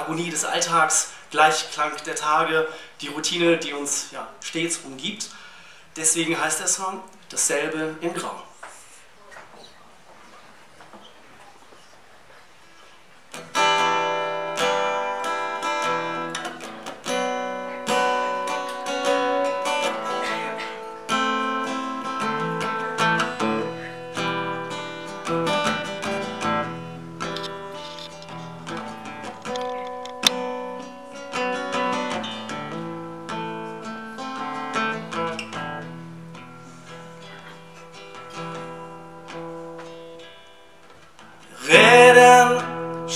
Agonie des Alltags, Gleichklang der Tage, die Routine, die uns ja, stets umgibt. Deswegen heißt der Song Dasselbe in Grau.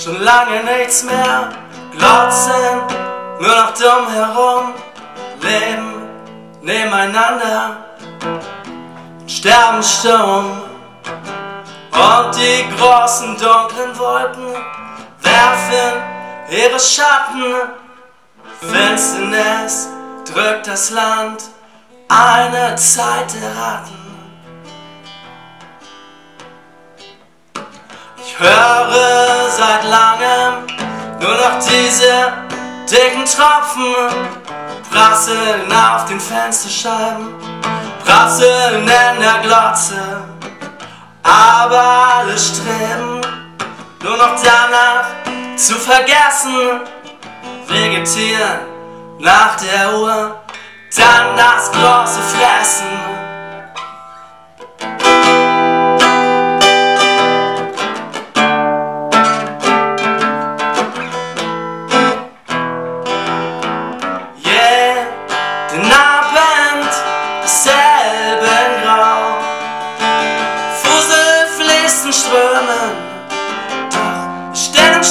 Schon lange nichts mehr, glotzen nur noch dumm herum, leben nebeneinander, sterben stumm. Und die großen dunklen Wolken werfen ihre Schatten, Finsternis drückt das Land, eine Zeit der Ich höre seit langem nur noch diese dicken Tropfen prasseln auf den Fensterscheiben, prasseln in der Glotze. Aber alle streben nur noch danach zu vergessen, vegetieren nach der Uhr, dann das große Fressen.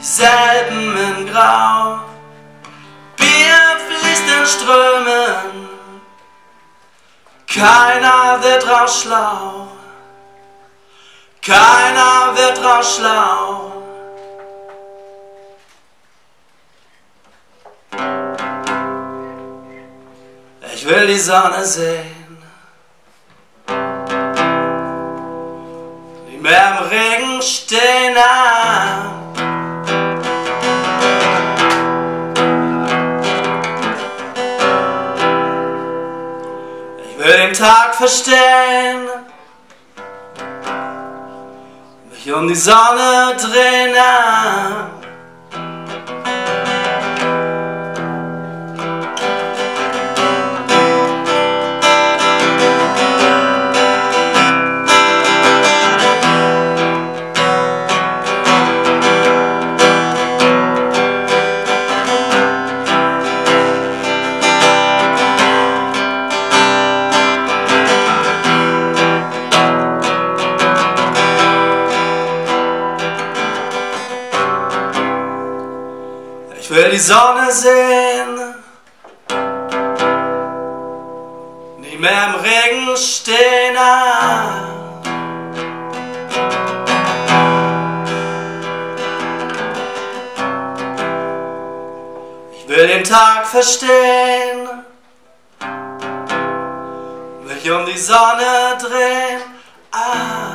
dieselben in Grau. Bier fließt in Strömen, keiner wird raus schlau. Keiner wird raus schlau. Ich will die Sonne sehen, nicht mehr im Regen stehen Ich will den Tag verstehen, mich um die Sonne drehen. Ich will die Sonne sehen, nicht mehr im Regen stehen. Ich will den Tag verstehen, mich um die Sonne drehen. Ah.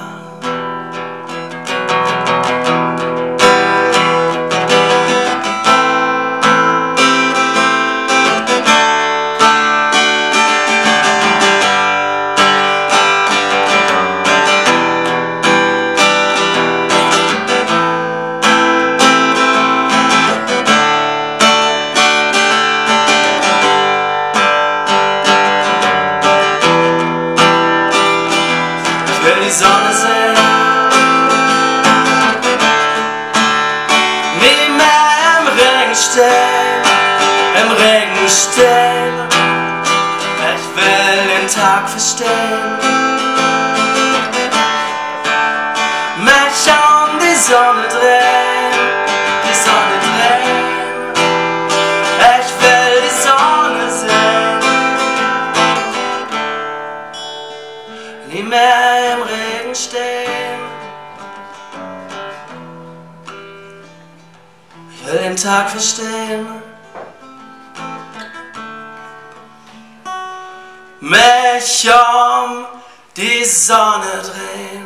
Die Sonne sehen. Nie mehr im Regen stehen, im Regen stehen. Ich will den Tag verstehen. Den Tag verstehen. Mich um die Sonne drehen.